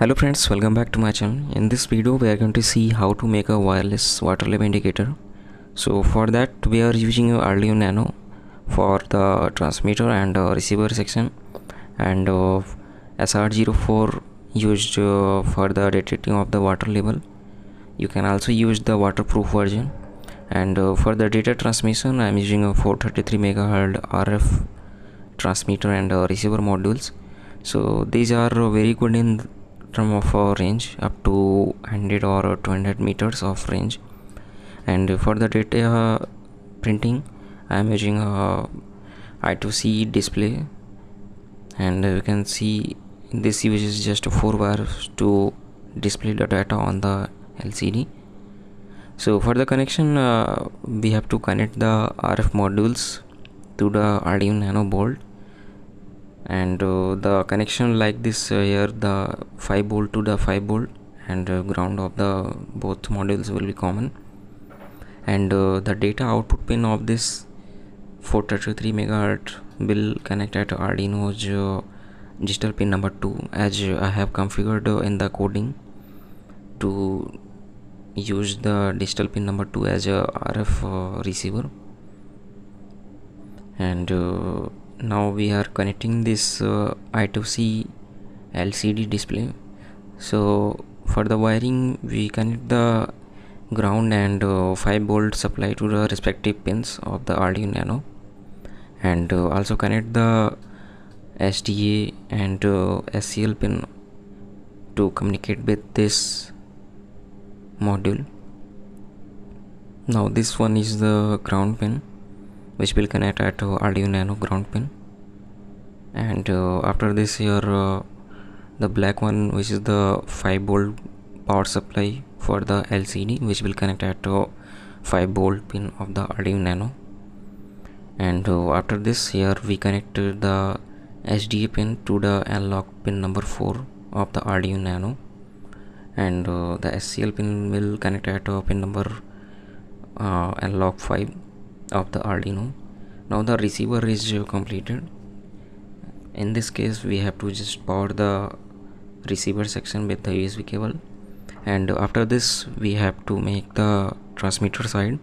Hello friends, welcome back to my channel. In this video we are going to see how to make a wireless water level indicator. So for that we are using Arduino Nano for the transmitter and uh, receiver section and uh, SR04 used uh, for the detecting of the water level. You can also use the waterproof version and uh, for the data transmission I am using a 433 megahertz RF transmitter and uh, receiver modules so these are very good in term of uh, range up to 100 or 200 meters of range. And for the data printing I am using a I2C display. And you can see this uses just four wires to display the data on the LCD so for the connection uh, we have to connect the RF modules to the Arduino Nano board and uh, the connection like this uh, here the 5 volt to the 5 volt and uh, ground of the both modules will be common. And the data output pin of this 433 megahertz will connect at Arduino's uh, digital pin number 2 as I have configured uh, in the coding to use the digital pin number 2 as a RF uh, receiver. And now we are connecting this uh, I2C LCD display. So for the wiring we connect the ground and uh, 5 volt supply to the respective pins of the Arduino Nano. And uh, also connect the SDA and uh, SCL pin to communicate with this module. Now this one is the ground pin which will connect at uh, Arduino Nano ground pin. And uh, after this here uh, the black one which is the 5 volt power supply for the LCD which will connect at uh, 5 volt pin of the Arduino Nano. And after this here we connect the SDA pin to the analog pin number 4 of the Arduino Nano. And uh, the SCL pin will connect at uh, pin number uh, analog 5 of the Arduino now the receiver is completed. In this case we have to just power the receiver section with the USB cable. And after this we have to make the transmitter side.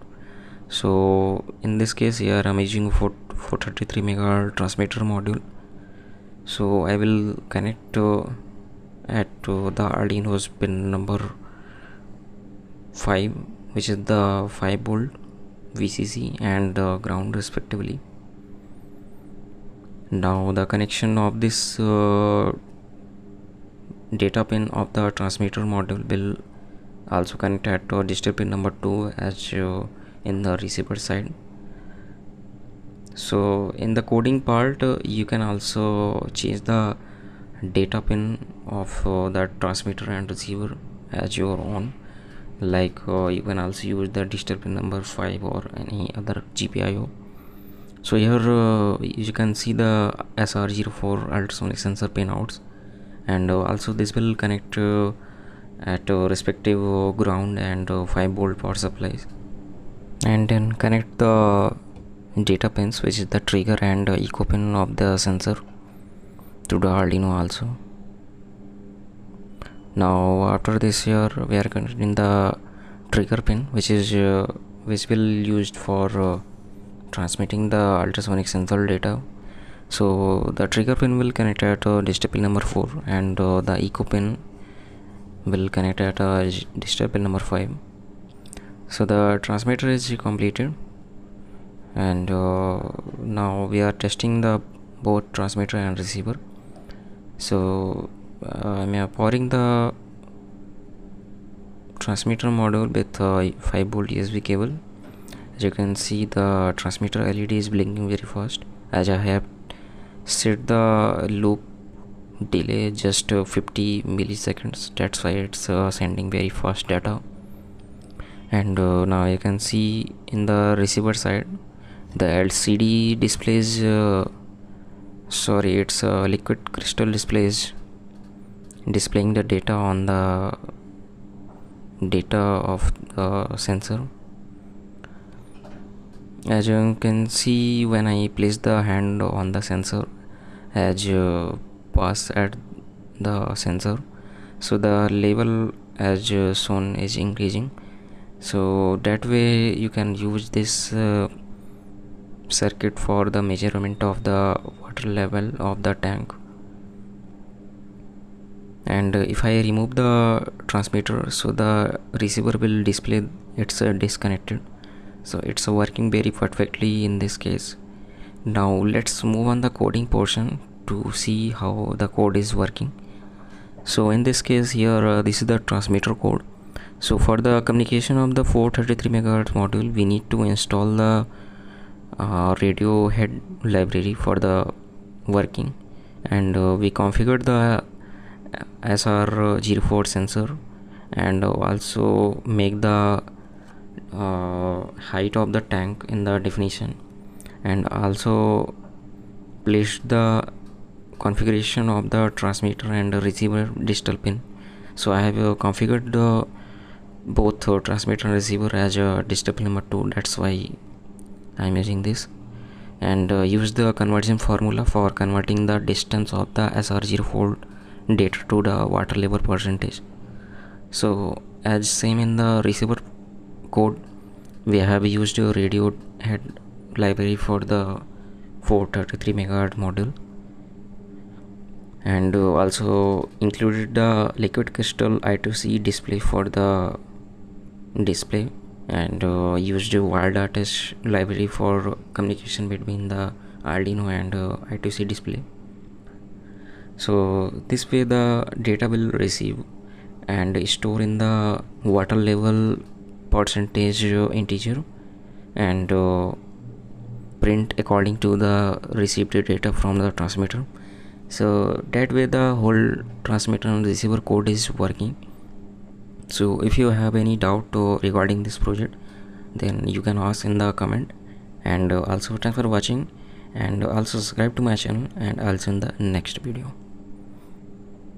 So in this case here I'm using 4, 433 megahertz transmitter module. So I will connect uh, at uh, the Arduino's pin number 5 which is the 5 volt VCC and ground respectively. Now the connection of this uh, data pin of the transmitter module will also connect at uh, digital pin number 2 as uh, in the receiver side. So in the coding part uh, you can also change the data pin of uh, that transmitter and receiver as your own like uh, you can also use the pin number 5 or any other GPIO so here uh, you can see the SR04 ultrasonic sensor pinouts. And uh, also this will connect uh, at uh, respective uh, ground and 5 volt power supplies. And then connect the data pins which is the trigger and echo pin of the sensor to the Arduino also now after this here we are connecting the trigger pin which is uh, which will used for uh, transmitting the ultrasonic sensor data. So the trigger pin will connect at uh, pin number 4 and uh, the echo pin will connect at uh, pin number 5 so the transmitter is completed and uh, now we are testing the both transmitter and receiver. So uh, I'm powering the transmitter module with uh, 5 volt USB cable as you can see the transmitter LED is blinking very fast. As I have set the loop delay just uh, 50 milliseconds that's why it's uh, sending very fast data. And uh, now you can see in the receiver side the LCD displays uh, sorry it's a liquid crystal displays displaying the data on the data of the sensor. As you can see when I place the hand on the sensor as you pass at the sensor so the level as shown is increasing. So that way you can use this uh, circuit for the measurement of the water level of the tank and if I remove the transmitter so the receiver will display it's uh, disconnected. So it's working very perfectly in this case. Now let's move on the coding portion to see how the code is working. So in this case here uh, this is the transmitter code. So for the communication of the 433 megahertz module we need to install the uh, RadioHead library for the working. And uh, we configured the SR04 sensor and also make the uh, height of the tank in the definition and also place the configuration of the transmitter and receiver digital pin. So I have uh, configured both uh, transmitter and receiver as a digital pin number 2 that's why I'm using this. And uh, use the conversion formula for converting the distance of the SR04 data to the water level percentage. So as same in the receiver code we have used a radio head library for the 433 megahertz module. And also included the liquid crystal I2C display for the display. And uh, used wired artist library for communication between the Arduino and uh, I2C display so this way the data will receive and store in the water level percentage integer and uh, print according to the received data from the transmitter. So that way the whole transmitter and receiver code is working. So if you have any doubt uh, regarding this project then you can ask in the comment. And uh, also thanks for watching and also subscribe to my channel and also in the next video